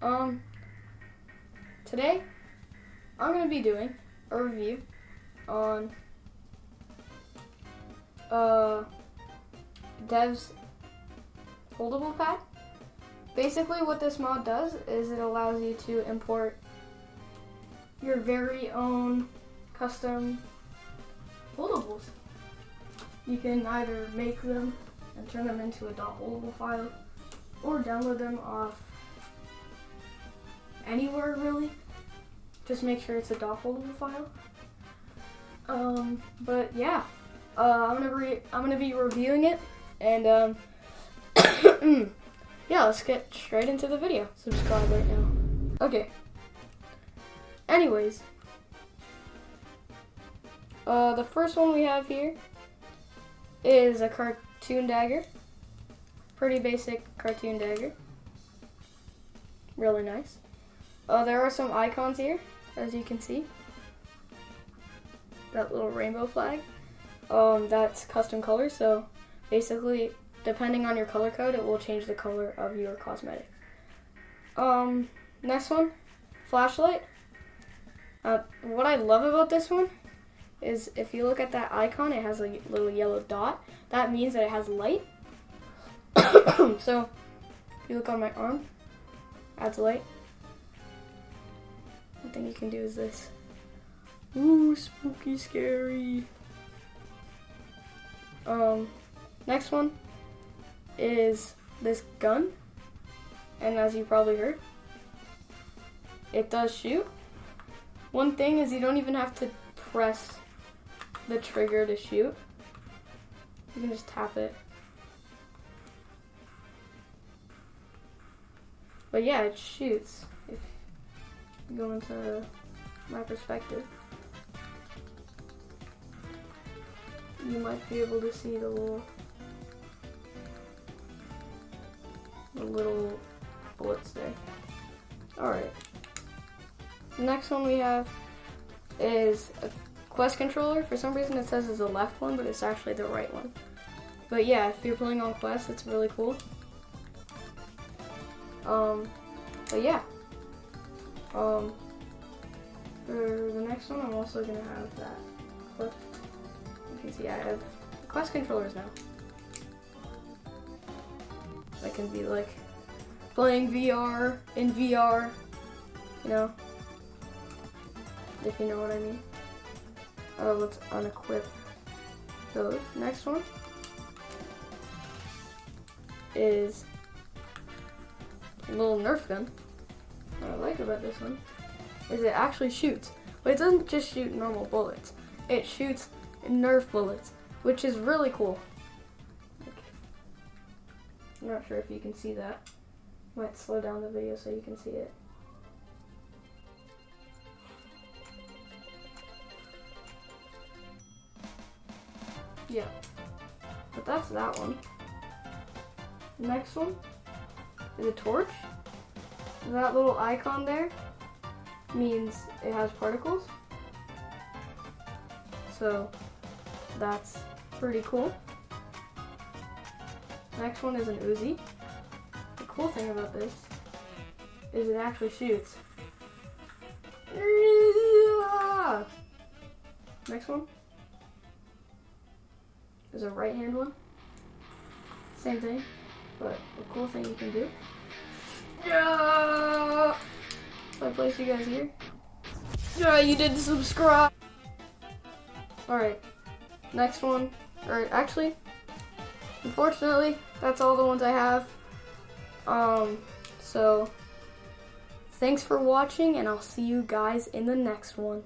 Um, today I'm gonna be doing a review on uh Dev's holdable pad. Basically, what this mod does is it allows you to import your very own custom holdables. You can either make them and turn them into a .holdable file or download them off anywhere really. Just make sure it's a .holdable file. Um, but yeah, uh, I'm gonna I'm gonna be reviewing it, and um, yeah, let's get straight into the video. Subscribe right now. Okay. Anyways, uh, the first one we have here is a cartoon dagger. Pretty basic cartoon dagger. Really nice. Uh, there are some icons here, as you can see. That little rainbow flag. Um, that's custom color, so basically, depending on your color code, it will change the color of your cosmetic. Um, next one, flashlight. Uh, what I love about this one is if you look at that icon, it has a little yellow dot. That means that it has light. so, if you look on my arm, adds light. One thing you can do is this. Ooh, spooky, scary. Um, next one is this gun. And as you probably heard, it does shoot. One thing is you don't even have to press the trigger to shoot. You can just tap it. But yeah, it shoots. If you go into my perspective, you might be able to see the little, the little bullets there. Alright. The next one we have is a Quest controller. For some reason it says it's the left one, but it's actually the right one. But yeah, if you're playing on Quest, it's really cool. Um, but yeah. Um, for the next one, I'm also gonna have that clip. You can see I have Quest controllers now. I can be like playing VR in VR, you know, if you know what I mean. Oh, let's unequip those. Next one is little Nerf gun. What I like about this one is it actually shoots. But it doesn't just shoot normal bullets. It shoots Nerf bullets, which is really cool. I'm not sure if you can see that. Might slow down the video so you can see it. Yeah. But that's that one. Next one is a torch. That little icon there means it has particles. So that's pretty cool. Next one is an Uzi. The cool thing about this is it actually shoots. Next one is a right hand one. Same thing, but a cool thing you can do. Yeah! If I place you guys here. Yeah, you didn't subscribe! Alright, next one. Or actually, unfortunately, that's all the ones I have. Um, so, thanks for watching, and I'll see you guys in the next one.